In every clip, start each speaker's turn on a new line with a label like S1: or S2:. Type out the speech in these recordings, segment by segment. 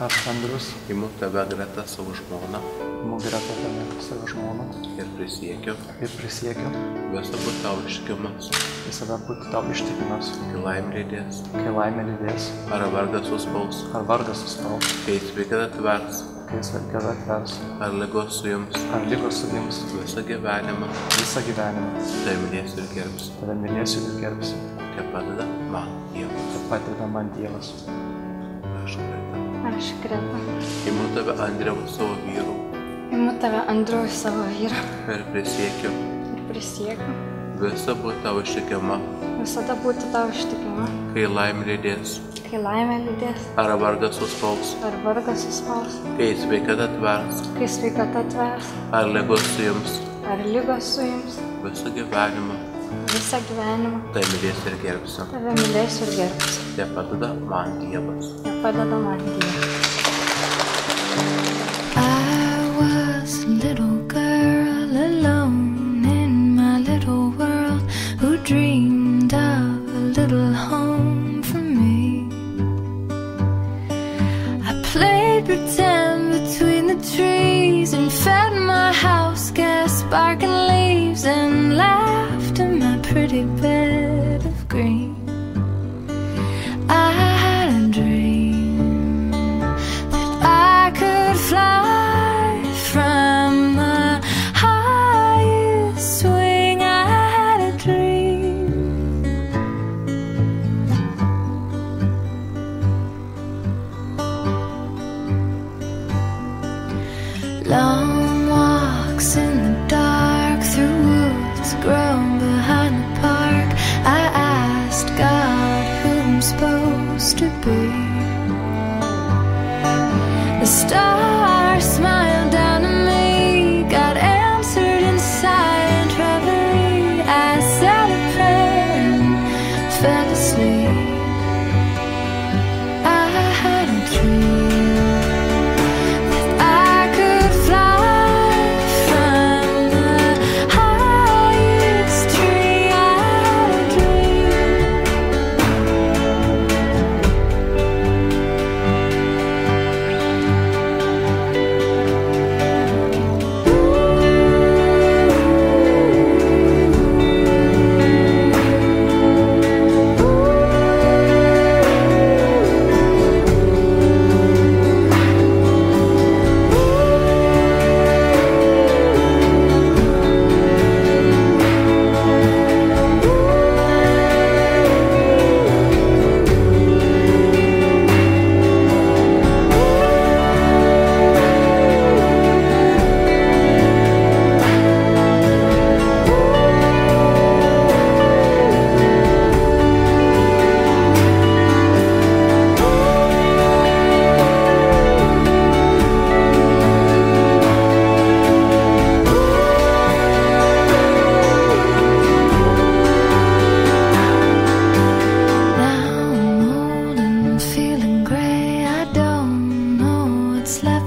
S1: Aš Andrius,
S2: imu tave greta savo žmoną
S1: imu greta tave savo žmoną
S2: ir prisiekiu.
S1: Ir prisiekiu.
S2: Visą būti tau ištikimas,
S1: visada būti tau ištikimas,
S2: kai laimė lydės,
S1: kai laimė lydės,
S2: ar vargas suspaus,
S1: ar vargas suspaus,
S2: kai sveikata atvers,
S1: kai sveikata atvers,
S2: ar lygos suims?
S1: Ar lygos sugims
S2: visą gyvenimą,
S1: visą gyvenimą.
S2: tai mylėsiu ir gerbsiu.
S1: Tave mylėsiu ir gerbsiu.
S2: Te padeda man Dievas.
S1: Te padeda man Dievas.
S2: Aš greta.
S3: Aš Greta.
S2: Imu tave Andriau savo vyru
S3: Imu tave Andriu savo vyrą
S2: ir prisiekiu.
S3: Ir prisiekiu.
S2: Visą būti tau ištikima,
S3: visada būti tau ištikima,
S2: kai laimė lydės,
S3: kai laimė lydės,
S2: ar vargas suspaus,
S3: ar vargas suspaus,
S2: kai sveikata atvers,
S3: kai sveikata atvers,
S2: ar lygos suims.
S3: Ar lygos suims.
S2: Visą gyvenimą,
S3: visą gyvenimą.
S2: tai mylėsiu ir gerbsiu.
S3: Tave mylėsiu ir gerbsiu.
S2: Te padeda man Dievas.
S3: Te padeda man Dievas.
S4: I was a little girl alone in my little world who dreamed of a little home for me. I played pretend between the trees and fed my house gas sparking leaves and laughed bed of green. I had a dream that I could fly from the highest swing. I had a dream. Long walks.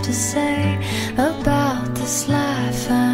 S4: to say about this life.